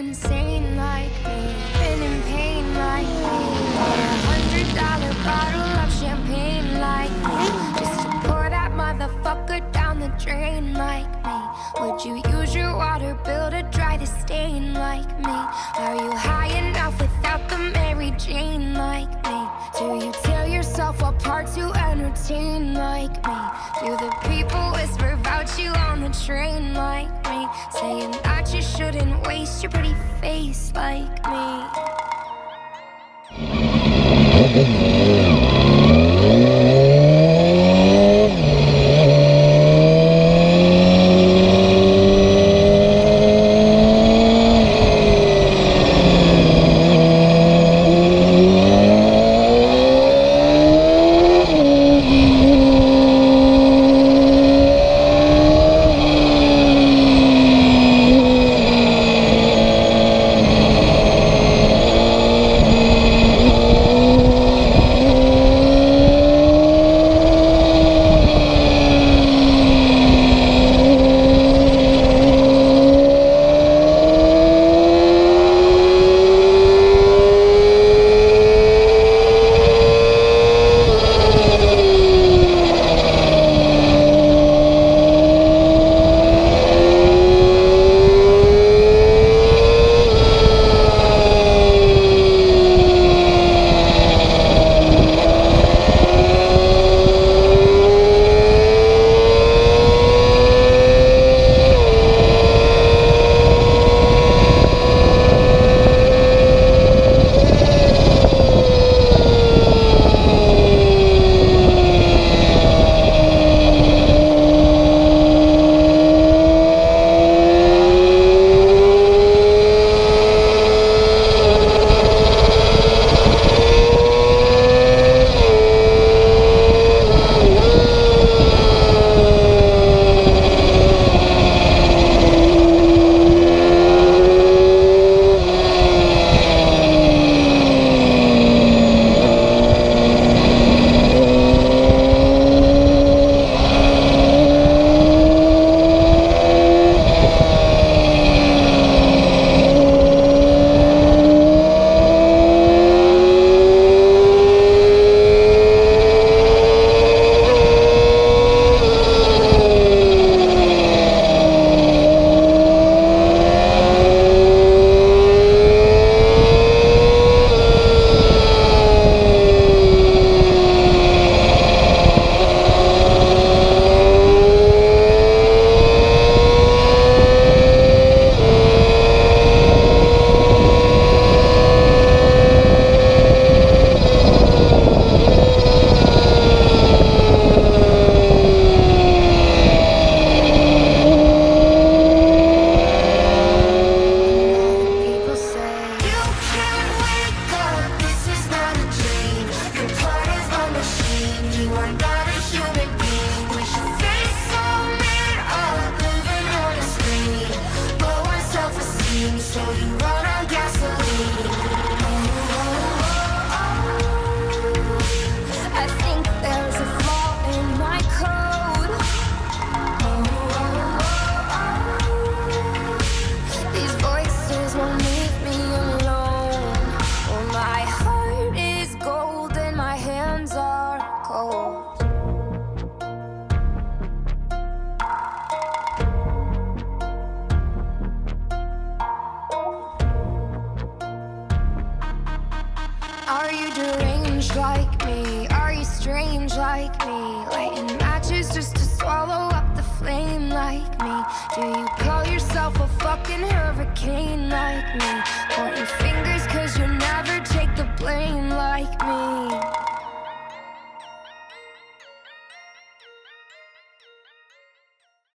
Insane like me? Been in pain like me? A hundred dollar bottle of champagne like me? Just to pour that motherfucker down the drain like me? Would you use your water bill to dry the stain like me? Are you high enough without the Mary Jane like me? Do you tear yourself apart to entertain like me? Do the people whisper about you on the train like me? Saying that you shouldn't waste your pretty face like me. run on gasoline. Like me? Lighting matches just to swallow up the flame like me? Do you call yourself a fucking hurricane like me? Pointing fingers